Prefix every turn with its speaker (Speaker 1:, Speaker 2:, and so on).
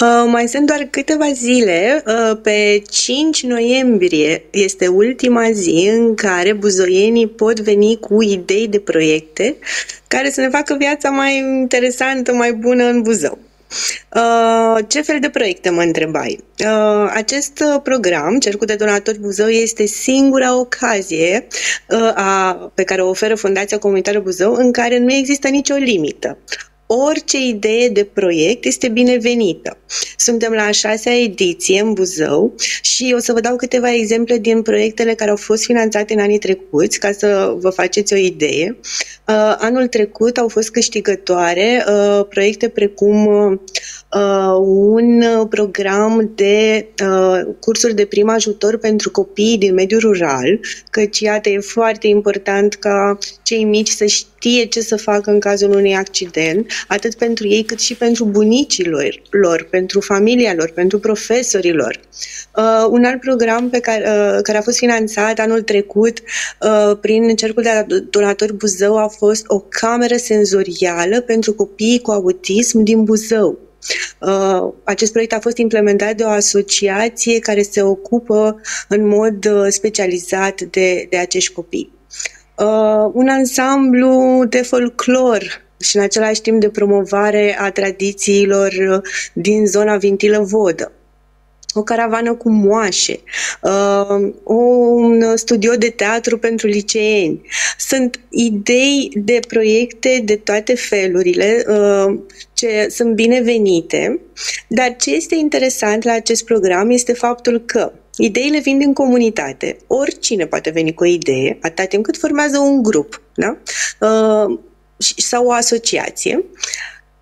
Speaker 1: Uh, mai sunt doar câteva zile. Uh, pe 5 noiembrie este ultima zi în care buzoienii pot veni cu idei de proiecte care să ne facă viața mai interesantă, mai bună în Buzău. Uh, ce fel de proiecte mă întrebai? Uh, acest program, Cercul de Donatori Buzău, este singura ocazie uh, a, pe care o oferă Fundația Comunitară Buzău în care nu există nicio limită orice idee de proiect este binevenită. Suntem la a șasea ediție în Buzău și o să vă dau câteva exemple din proiectele care au fost finanțate în anii trecuți, ca să vă faceți o idee. Uh, anul trecut au fost câștigătoare uh, proiecte precum uh, un program de cursuri de prim ajutor pentru copii din mediul rural, căci iată e foarte important ca cei mici să știe ce să facă în cazul unui accident, atât pentru ei cât și pentru bunicii lor, lor pentru familia lor, pentru profesorii lor. Uh, un alt program pe care, uh, care a fost finanțat anul trecut uh, prin Cercul de Donatori Buzău a fost o cameră senzorială pentru copiii cu autism din Buzău. Uh, acest proiect a fost implementat de o asociație care se ocupă în mod uh, specializat de, de acești copii. Uh, un ansamblu de folclor și în același timp de promovare a tradițiilor uh, din zona Vintilă-Vodă o caravană cu moașe, uh, un studio de teatru pentru liceeni. Sunt idei de proiecte de toate felurile uh, ce sunt binevenite, dar ce este interesant la acest program este faptul că Ideile vin din comunitate. Oricine poate veni cu o idee, atâta timp cât formează un grup da? uh, sau o asociație